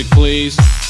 music, please.